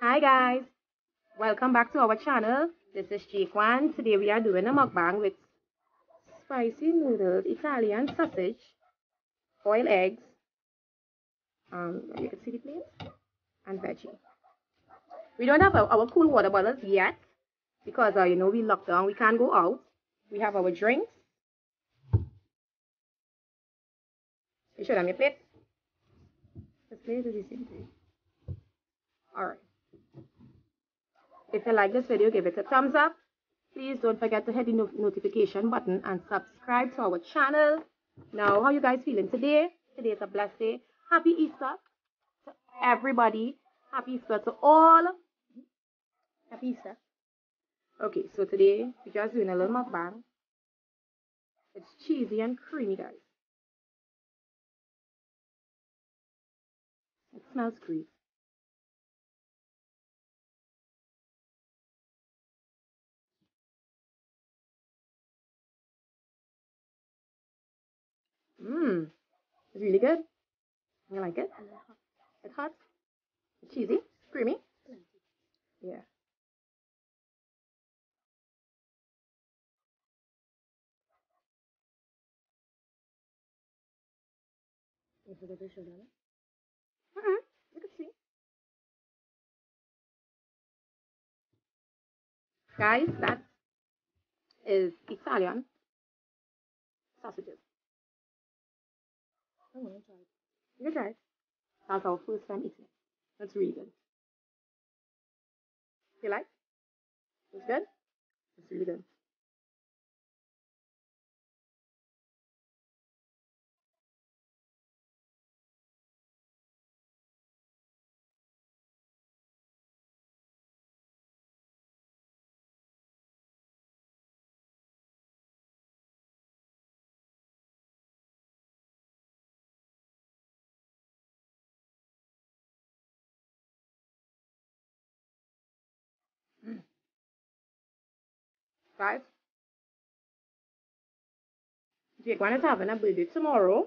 Hi guys, welcome back to our channel. This is Jaquan. Today we are doing a mukbang with spicy noodles, Italian sausage, boiled eggs, um, you can see the plate, and veggie. We don't have our, our cool water bottles yet because uh, you know we locked down, we can't go out. We have our drinks. You show them your plate. This plate is the same thing. If you like this video, give it a thumbs up. Please don't forget to hit the no notification button and subscribe to our channel. Now, how you guys feeling today? Today is a blessed day. Happy Easter to everybody. Happy Easter to all. Happy Easter. Okay, so today we're just doing a little mukbang. It's cheesy and creamy, guys. It smells great. Mmm, it's really good. You like it? It's hot. It's cheesy, creamy. Yeah. Mm-hmm. Guys, that is Italian sausages. I'm gonna try it. You can try it. That's our first time eating it. That's really good. You like? It's good? It's really good. Guys, Jaquan is have a birthday tomorrow.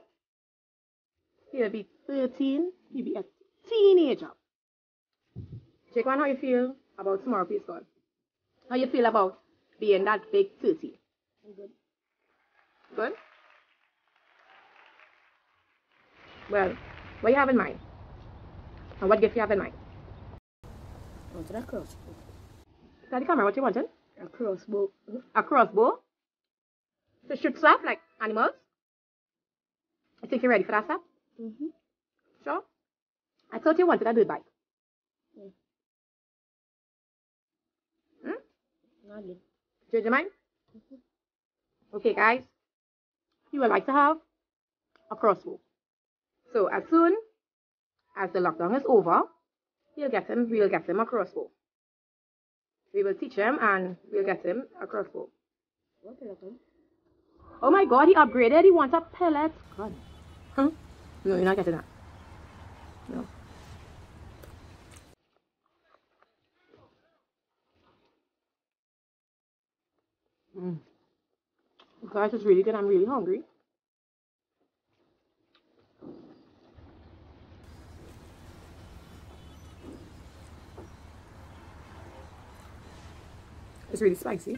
He'll be 13. He'll be a teenager. Jaquan, how you feel about tomorrow, please God? How you feel about being that big 30? I'm Good. Good? Well, what you have in mind? And what gift you have in mind? I wanted a crossbow. Tell the camera what you wanted. A crossbow. A crossbow. To shoot stuff like animals. I think you're ready for that stuff? Mm-hmm. Sure? I thought you wanted a dirt bike. Yeah. Hmm? Not good. Change your mind? Mhm. Okay, guys. You would like to have a crossbow. So as soon as the lockdown is over, he'll get him, we'll get him a crossbow. We will teach him and we'll get him a crossbow. What it? Oh my god, he upgraded. He wants a pellet. God. Huh? No, you're not getting that. No. Mm. Guys, it's really good. I'm really hungry. It's really spicy.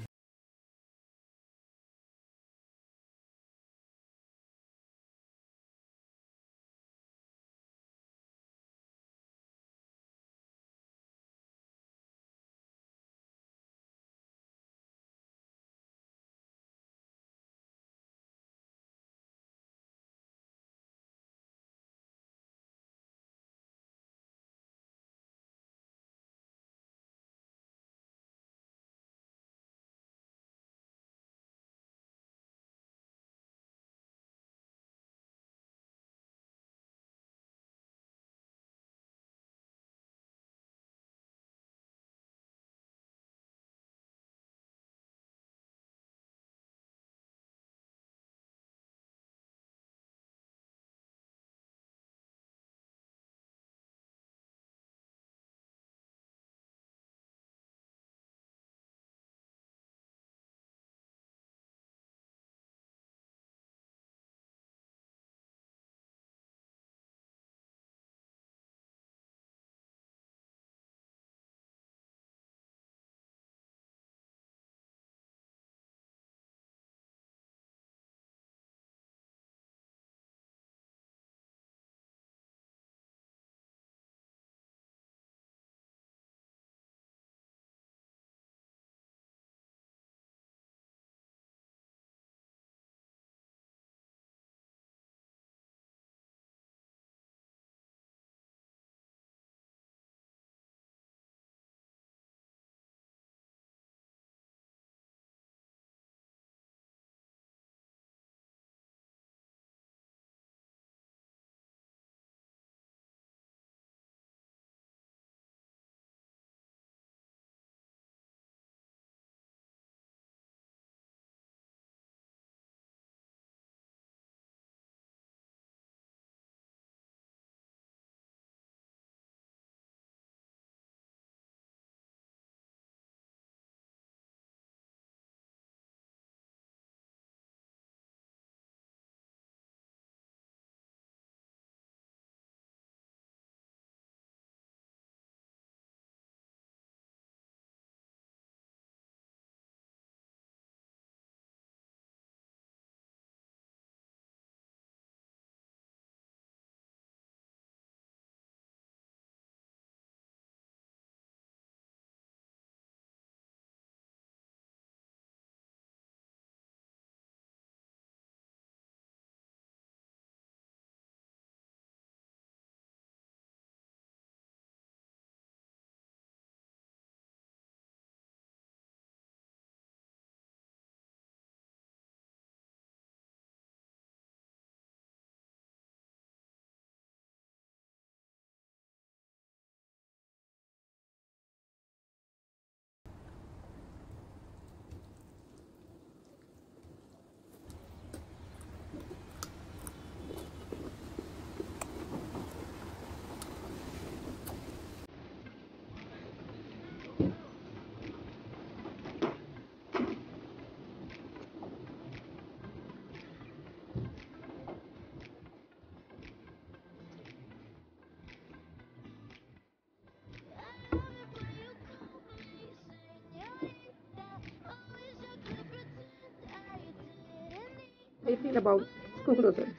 Feel about school closing?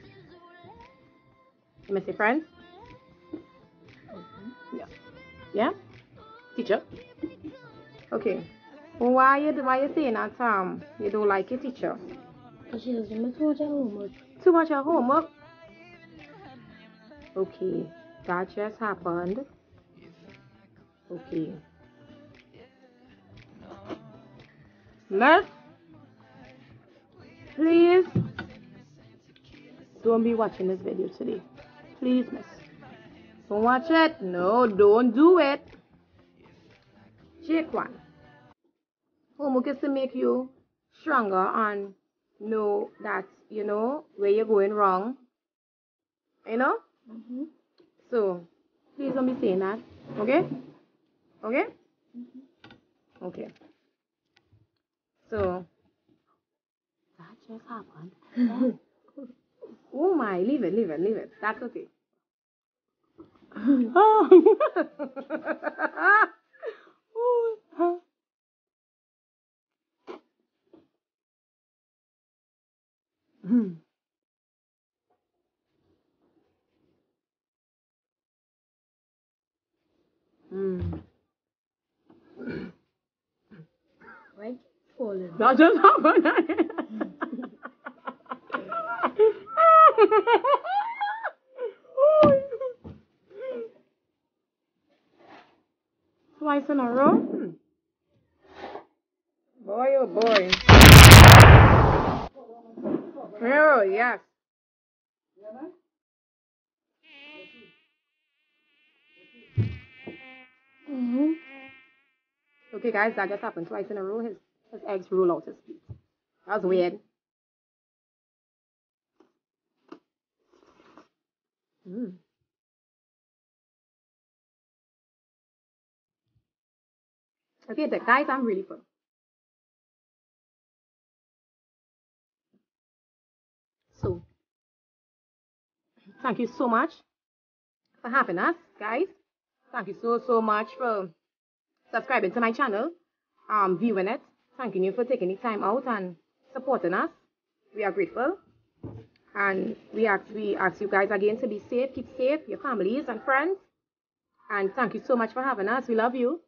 You may say friends? Yeah. Yeah? Teacher? Okay. Well, why you why you saying that um you don't like your teacher? She doesn't make too much at homework. Too much of homework? Okay. That just happened. Okay. Miss, please don't be watching this video today. Please, miss. Don't watch it. No, don't do it. Jaquan. Homework is to make you stronger and know that, you know, where you're going wrong. You know? Mm-hmm. So, please don't be saying that. Okay? Okay? Okay. So, that just happened. oh my, leave it, leave it, leave it. That's okay. Hmm. Hmm. Right? Falling. That just happened. Twice in a row? Hmm. Boy, oh boy. Oh, yes. Mm-hmm. Okay, guys, that just happened twice in a row. His, his eggs roll out his feet. That was weird. Mm. Okay, the guys, I'm really full. So, thank you so much for having us, guys. Thank you so, so much for subscribing to my channel, um, viewing it. Thanking you for taking the time out and supporting us. We are grateful. And we ask, we ask you guys again to be safe, keep safe, your families and friends. And thank you so much for having us. We love you.